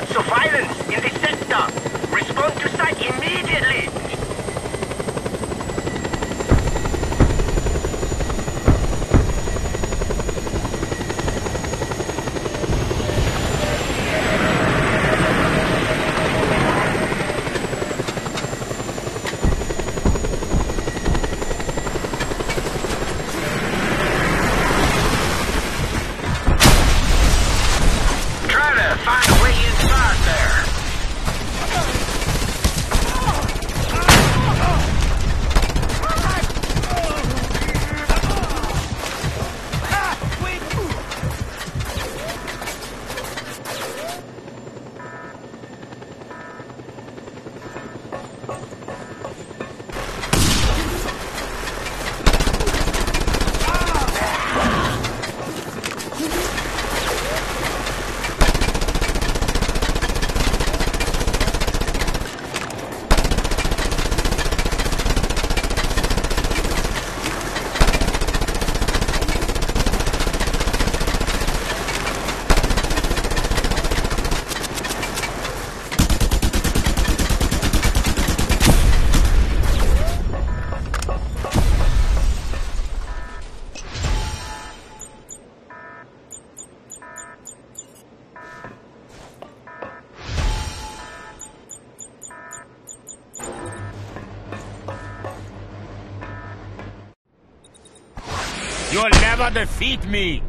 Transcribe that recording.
Reports of violence in the sector. Respond to site immediately. Find You'll never defeat me!